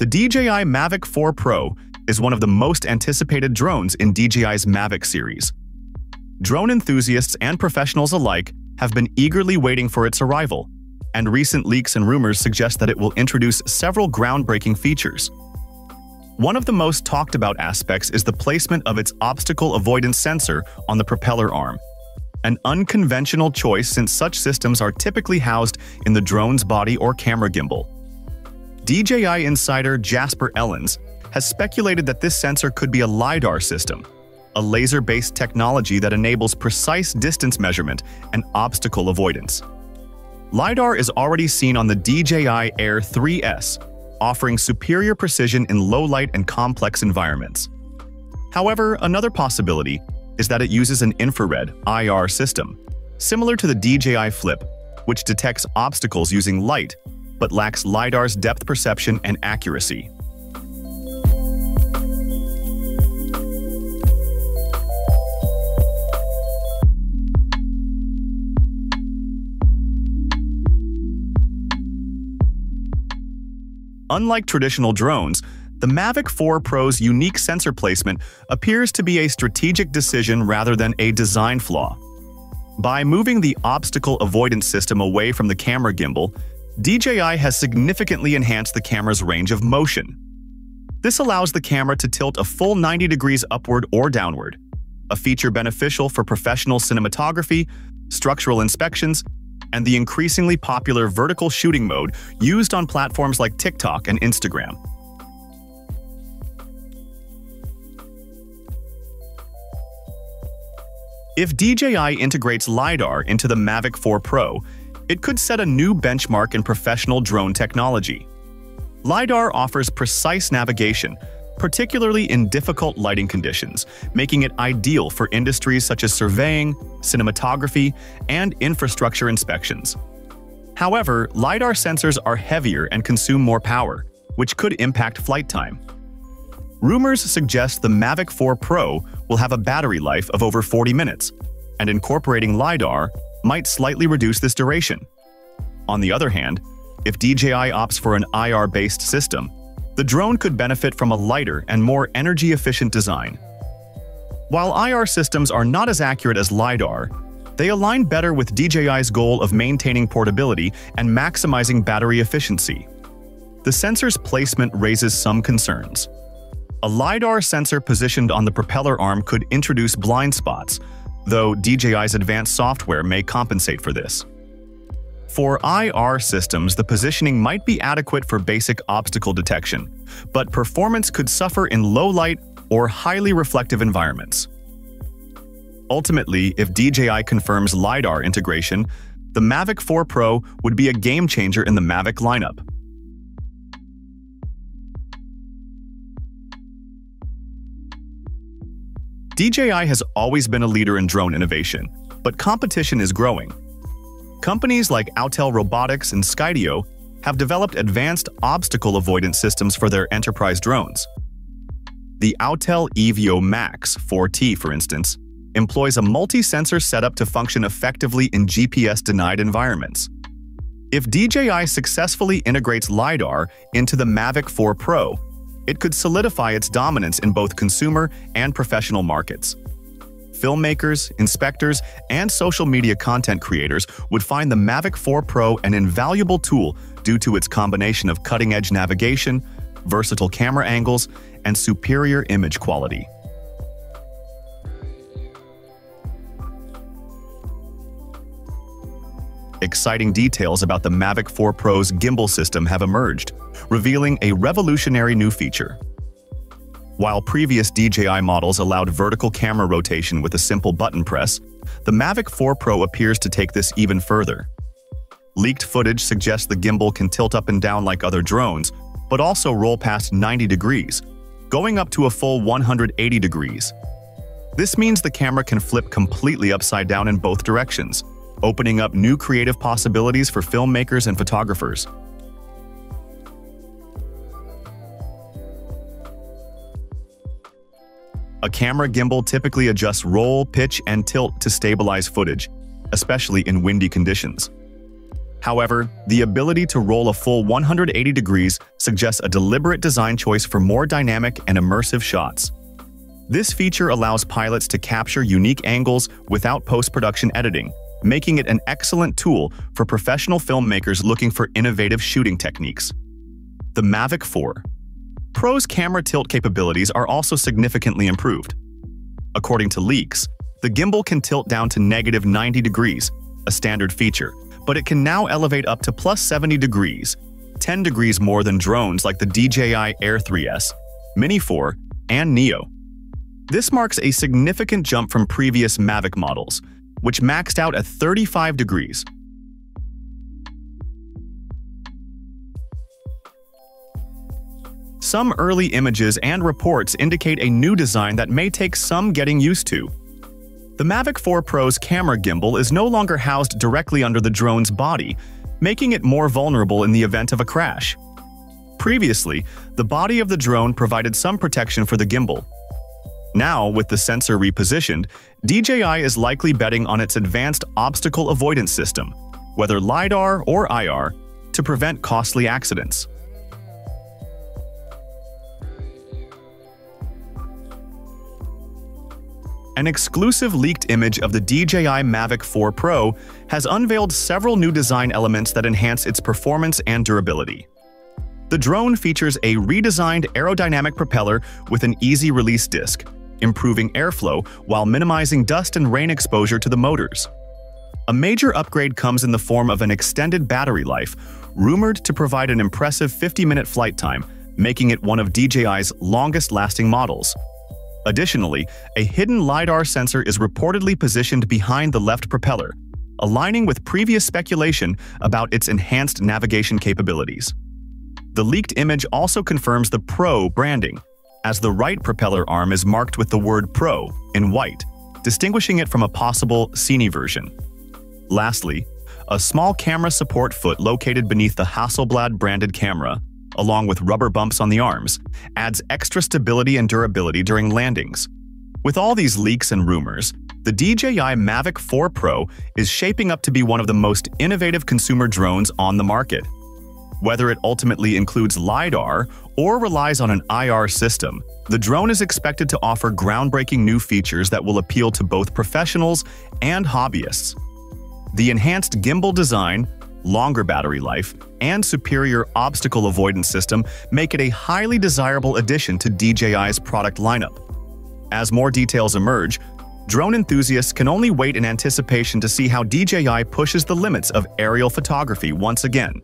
The DJI Mavic 4 Pro is one of the most anticipated drones in DJI's Mavic series. Drone enthusiasts and professionals alike have been eagerly waiting for its arrival, and recent leaks and rumors suggest that it will introduce several groundbreaking features. One of the most talked about aspects is the placement of its obstacle avoidance sensor on the propeller arm, an unconventional choice since such systems are typically housed in the drone's body or camera gimbal. DJI insider Jasper Ellens has speculated that this sensor could be a LiDAR system, a laser-based technology that enables precise distance measurement and obstacle avoidance. LiDAR is already seen on the DJI Air 3S, offering superior precision in low-light and complex environments. However, another possibility is that it uses an infrared IR system, similar to the DJI Flip, which detects obstacles using light but lacks LiDAR's depth perception and accuracy. Unlike traditional drones, the Mavic 4 Pro's unique sensor placement appears to be a strategic decision rather than a design flaw. By moving the obstacle avoidance system away from the camera gimbal, DJI has significantly enhanced the camera's range of motion. This allows the camera to tilt a full 90 degrees upward or downward, a feature beneficial for professional cinematography, structural inspections, and the increasingly popular vertical shooting mode used on platforms like TikTok and Instagram. If DJI integrates LiDAR into the Mavic 4 Pro, it could set a new benchmark in professional drone technology. LiDAR offers precise navigation, particularly in difficult lighting conditions, making it ideal for industries such as surveying, cinematography, and infrastructure inspections. However, LiDAR sensors are heavier and consume more power, which could impact flight time. Rumors suggest the Mavic 4 Pro will have a battery life of over 40 minutes, and incorporating LiDAR might slightly reduce this duration. On the other hand, if DJI opts for an IR-based system, the drone could benefit from a lighter and more energy-efficient design. While IR systems are not as accurate as LiDAR, they align better with DJI's goal of maintaining portability and maximizing battery efficiency. The sensor's placement raises some concerns. A LiDAR sensor positioned on the propeller arm could introduce blind spots, though DJI's advanced software may compensate for this. For IR systems, the positioning might be adequate for basic obstacle detection, but performance could suffer in low-light or highly reflective environments. Ultimately, if DJI confirms LiDAR integration, the Mavic 4 Pro would be a game-changer in the Mavic lineup. DJI has always been a leader in drone innovation, but competition is growing. Companies like Autel Robotics and Skydio have developed advanced obstacle avoidance systems for their enterprise drones. The Autel Evo Max 4T, for instance, employs a multi-sensor setup to function effectively in GPS-denied environments. If DJI successfully integrates LiDAR into the Mavic 4 Pro, it could solidify its dominance in both consumer and professional markets filmmakers, inspectors, and social media content creators would find the Mavic 4 Pro an invaluable tool due to its combination of cutting-edge navigation, versatile camera angles, and superior image quality. Exciting details about the Mavic 4 Pro's gimbal system have emerged, revealing a revolutionary new feature. While previous DJI models allowed vertical camera rotation with a simple button press, the Mavic 4 Pro appears to take this even further. Leaked footage suggests the gimbal can tilt up and down like other drones, but also roll past 90 degrees, going up to a full 180 degrees. This means the camera can flip completely upside down in both directions, opening up new creative possibilities for filmmakers and photographers. A camera gimbal typically adjusts roll, pitch, and tilt to stabilize footage, especially in windy conditions. However, the ability to roll a full 180 degrees suggests a deliberate design choice for more dynamic and immersive shots. This feature allows pilots to capture unique angles without post-production editing, making it an excellent tool for professional filmmakers looking for innovative shooting techniques. The Mavic 4 Pro's camera tilt capabilities are also significantly improved. According to leaks, the gimbal can tilt down to negative 90 degrees, a standard feature, but it can now elevate up to plus 70 degrees, 10 degrees more than drones like the DJI Air 3S, Mini 4, and Neo. This marks a significant jump from previous Mavic models, which maxed out at 35 degrees. Some early images and reports indicate a new design that may take some getting used to. The Mavic 4 Pro's camera gimbal is no longer housed directly under the drone's body, making it more vulnerable in the event of a crash. Previously, the body of the drone provided some protection for the gimbal. Now, with the sensor repositioned, DJI is likely betting on its advanced obstacle avoidance system, whether LiDAR or IR, to prevent costly accidents. An exclusive leaked image of the DJI Mavic 4 Pro has unveiled several new design elements that enhance its performance and durability. The drone features a redesigned aerodynamic propeller with an easy release disc, improving airflow while minimizing dust and rain exposure to the motors. A major upgrade comes in the form of an extended battery life, rumored to provide an impressive 50-minute flight time, making it one of DJI's longest-lasting models. Additionally, a hidden LiDAR sensor is reportedly positioned behind the left propeller, aligning with previous speculation about its enhanced navigation capabilities. The leaked image also confirms the Pro branding, as the right propeller arm is marked with the word Pro in white, distinguishing it from a possible Cine version. Lastly, a small camera support foot located beneath the Hasselblad branded camera along with rubber bumps on the arms, adds extra stability and durability during landings. With all these leaks and rumors, the DJI Mavic 4 Pro is shaping up to be one of the most innovative consumer drones on the market. Whether it ultimately includes LiDAR or relies on an IR system, the drone is expected to offer groundbreaking new features that will appeal to both professionals and hobbyists. The enhanced gimbal design, longer battery life, and superior obstacle avoidance system make it a highly desirable addition to DJI's product lineup. As more details emerge, drone enthusiasts can only wait in anticipation to see how DJI pushes the limits of aerial photography once again.